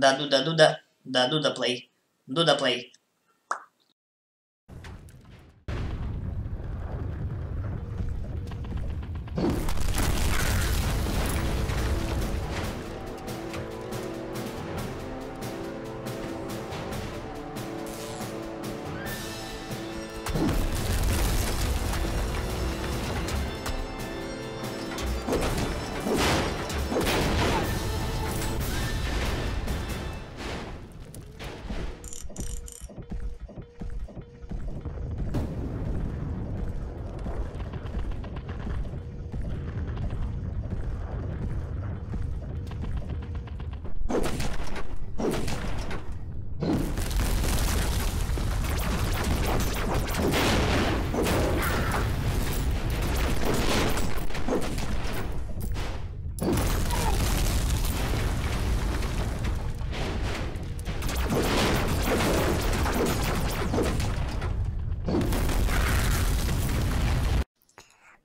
Да, Дуда, Дуда. Да, Дуда плей. Дуда плей.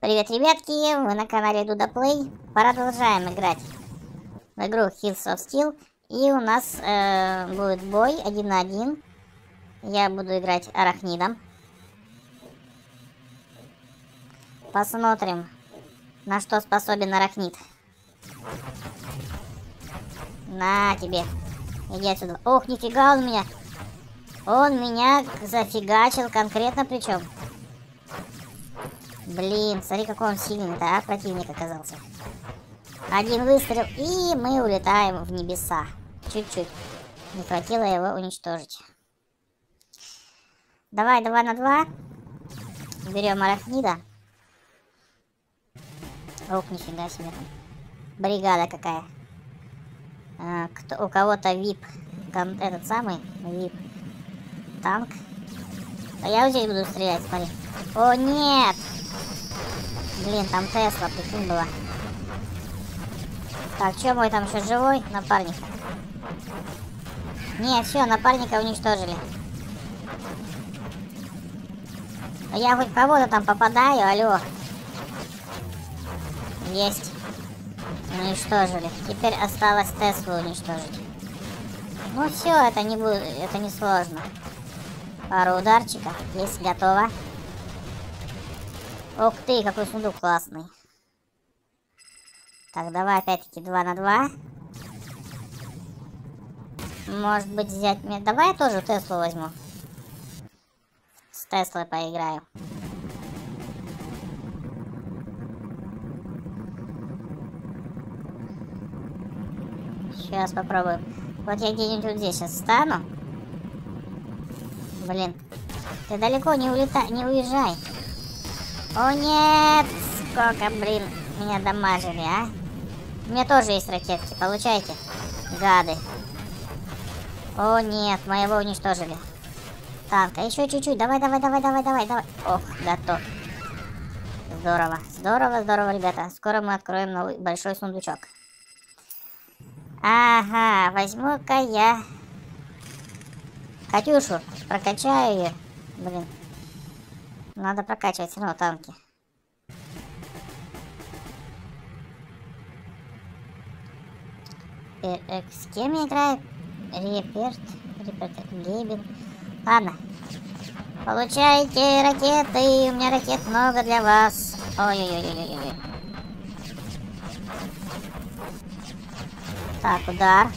Привет, ребятки! Вы на канале Дуда Плей. Продолжаем играть в игру Hills of Steel. И у нас э, будет бой один на один. Я буду играть арахнидом. Посмотрим, на что способен арахнид. На тебе. Иди отсюда. Ох, нифига он меня. Он меня зафигачил конкретно причем. Блин, смотри, какой он сильный-то, а, противник оказался. Один выстрел, и мы улетаем в небеса. Чуть-чуть. Не хватило его уничтожить. Давай, два на два. Берем арахнида. Ох, нифига себе. Бригада какая. А, кто, у кого-то вип. Этот самый вип. Танк. А я вот здесь буду стрелять, смотри. О, нет! Блин, там Тесла, прикинь, была. Так, что мой там еще живой? Напарник. Нет, все, напарника уничтожили. Я хоть кого-то там попадаю, алло. Есть. Уничтожили. Теперь осталось Теслу уничтожить. Ну все, это не будет, это не сложно. Пару ударчиков. Есть, готово. Ух ты, какой сундук классный. Так, давай опять-таки 2 на 2. Может быть взять мне... Давай я тоже Теслу возьму. С Теслой поиграю. Сейчас попробуем. Вот я где-нибудь вот здесь сейчас встану. Блин. Ты далеко не улетай, не уезжай. О нет! Сколько, блин, меня дамажили, а? У меня тоже есть ракетки, получайте, гады. О нет, моего уничтожили. Танка, еще чуть-чуть, давай, давай, давай, давай, давай, давай. Ох, готов. Здорово, здорово, здорово, ребята. Скоро мы откроем новый большой сундучок. Ага, возьму-ка я Катюшу, прокачаю ее. Блин, надо прокачивать все равно танки. Э, э, с кем я играю? Реперт, Реперт, Гейбин. Ладно. Получайте ракеты. У меня ракет много для вас. Ой-ой-ой-ой-ой. Так, удар.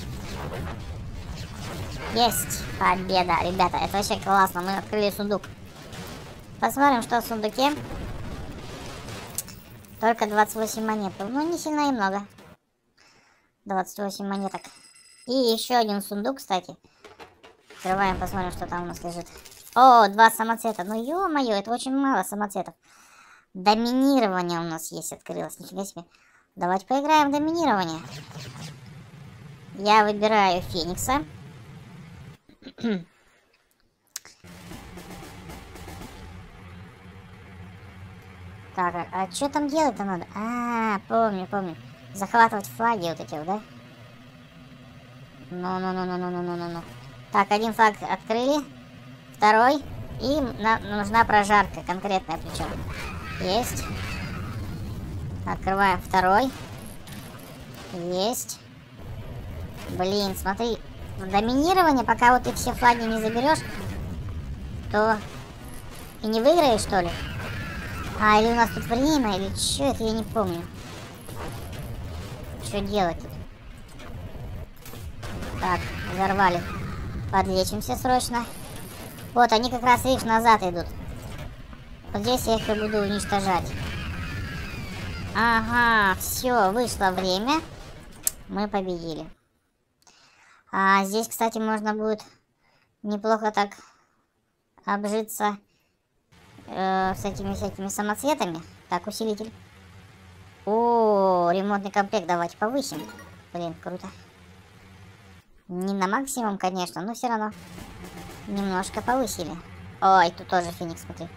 Есть. Победа. Ребята, это вообще классно. Мы открыли сундук. Посмотрим, что в сундуке. Только 28 монет. Ну, не сильно и много. 28 монеток. И еще один сундук, кстати. Открываем, посмотрим, что там у нас лежит. О, два самоцвета. Ну, ё-моё, это очень мало самоцветов. Доминирование у нас есть, открылось. Нифига себе. Давайте поиграем в доминирование. Я выбираю Феникса. Так, а, а что там делать-то надо? А, помню, помню. Захватывать флаги вот эти вот, да? Ну-ну-ну-ну-ну-ну-ну-ну. Так, один флаг открыли. Второй. И на, нужна прожарка, конкретная причем. Есть. Открываем второй. Есть. Блин, смотри. доминирование, пока вот ты все флаги не заберешь, то и не выиграешь, что ли? А, или у нас тут время, или что это, я не помню. Что делать тут? Так, взорвали. Подлечимся срочно. Вот, они как раз, видишь, назад идут. Вот здесь я их и буду уничтожать. Ага, все, вышло время. Мы победили. А здесь, кстати, можно будет неплохо так обжиться э, с этими всякими самоцветами. Так, усилитель. О, ремонтный комплект давайте повысим. Блин, круто. Не на максимум, конечно, но все равно немножко повысили. Ой, тут тоже феникс, смотри.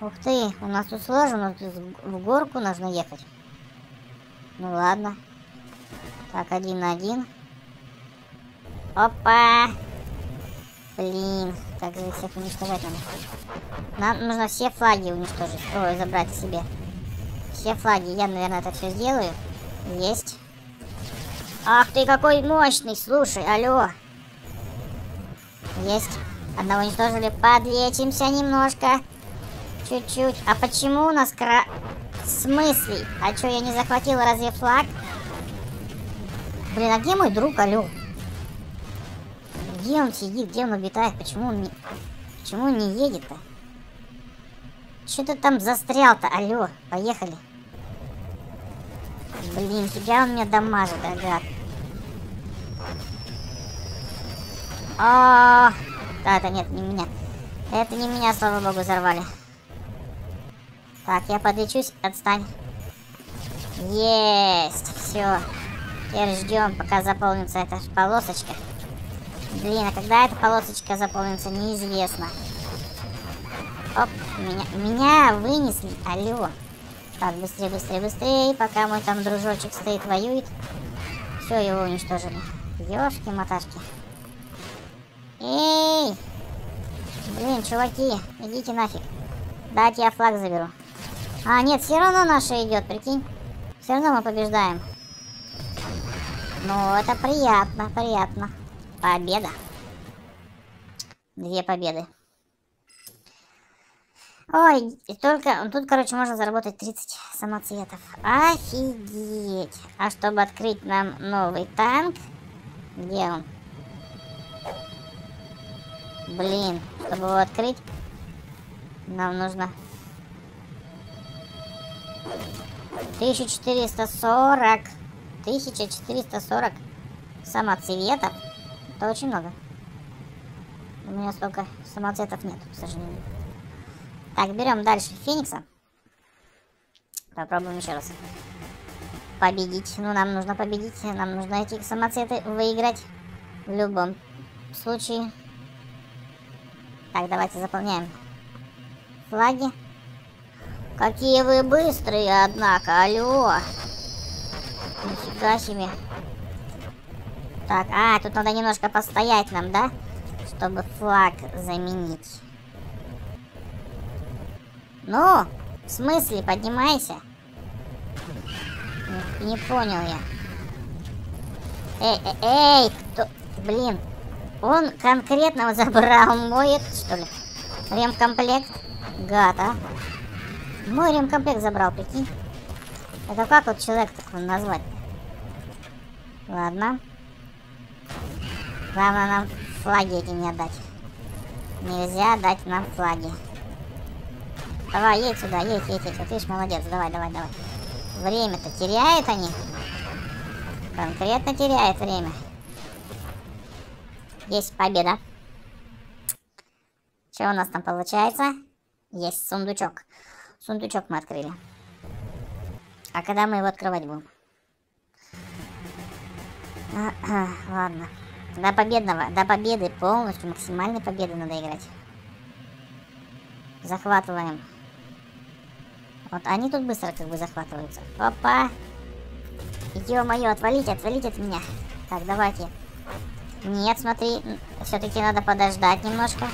Ух ты, у нас тут сложно, тут в горку нужно ехать. Ну ладно. Так, один на один. Опа! Блин, же всех уничтожать надо. Нам нужно все флаги уничтожить. Ой, забрать себе. Все флаги. Я, наверное, это все сделаю. Есть. Ах ты, какой мощный. Слушай, алло. Есть. Одного уничтожили. Подлечимся немножко. Чуть-чуть. А почему у нас кра... В? А что, я не захватила разве флаг? Блин, а где мой друг, алло? Где он сидит? Где он обитает? Почему он не... Почему он не едет-то? Что ты там застрял-то? Алло, поехали. Блин, тебя он меня дамажит, ага. А, да, это нет, не меня. Это не меня, слава богу, взорвали. Так, я подлечусь, отстань. Есть, все. Теперь ждем, пока заполнится эта полосочка. Блин, а когда эта полосочка заполнится, неизвестно. Оп, меня, меня вынесли, алло. Так, быстрее, быстрее, быстрее, пока мой там дружочек стоит, воюет. Все, его уничтожили. Ёшки-маташки. Эй! Блин, чуваки, идите нафиг. Дайте я флаг заберу. А, нет, все равно наша идет, прикинь. Все равно мы побеждаем. Ну, это приятно, приятно. Победа. Две победы. Ой, и только... Тут, короче, можно заработать 30 самоцветов. Офигеть. А чтобы открыть нам новый танк... Где он? Блин, чтобы его открыть, нам нужно... 1440. 1440 самоцветов. Это очень много. У меня столько самоцветов нет, к сожалению. Так, берем дальше Феникса. Попробуем еще раз. Победить. Ну, нам нужно победить. Нам нужно эти самоцветы выиграть. В любом случае. Так, давайте заполняем флаги. Какие вы быстрые, однако. Алло. Нифига себе. Так, а, тут надо немножко постоять нам, да? Чтобы флаг заменить. Ну, в смысле, поднимайся. Не, не понял я. Эй, эй, эй, кто... Блин, он конкретно забрал мой, что ли? Ремкомплект. Гад, а. Мой ремкомплект забрал, прикинь. Это как вот человек такой назвать? Ладно. Главное нам флаги эти не отдать. Нельзя дать нам флаги. Давай, едь сюда, едь, едь, едь. Вот видишь, молодец. Давай, давай, давай. Время-то теряют они. Конкретно теряет время. Есть победа. Что у нас там получается? Есть сундучок. Сундучок мы открыли. А когда мы его открывать будем? Ладно. До победного, до победы полностью, максимальной победы надо играть. Захватываем. Вот они тут быстро как бы захватываются. Опа! Ё-моё, отвалите, отвалите от меня. Так, давайте. Нет, смотри, все-таки надо подождать немножко.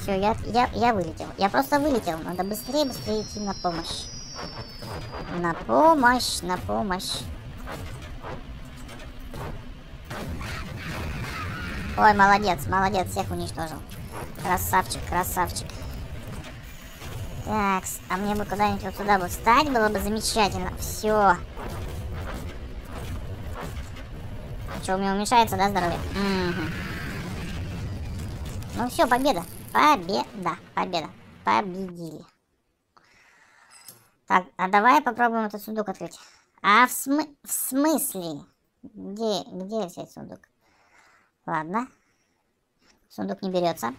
Все, я, я, я вылетел. Я просто вылетел. Надо быстрее, быстрее идти на помощь. На помощь, на помощь. Ой, молодец, молодец, всех уничтожил. Красавчик, красавчик. Так, а мне бы куда-нибудь вот сюда бы встать, было бы замечательно. Все. Что, у меня уменьшается, да, здоровье? Угу. Ну все, победа. Победа, победа. Победили. Так, а давай попробуем этот сундук открыть. А в, смы в смысле? Где, где взять сундук? Ладно. Сундук не берется.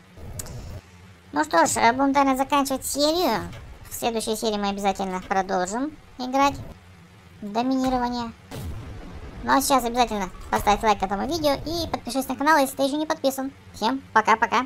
Ну что ж, будем, наверное, заканчивать серию. В следующей серии мы обязательно продолжим играть доминирование. Ну а сейчас обязательно поставь лайк этому видео и подпишись на канал, если ты еще не подписан. Всем пока-пока.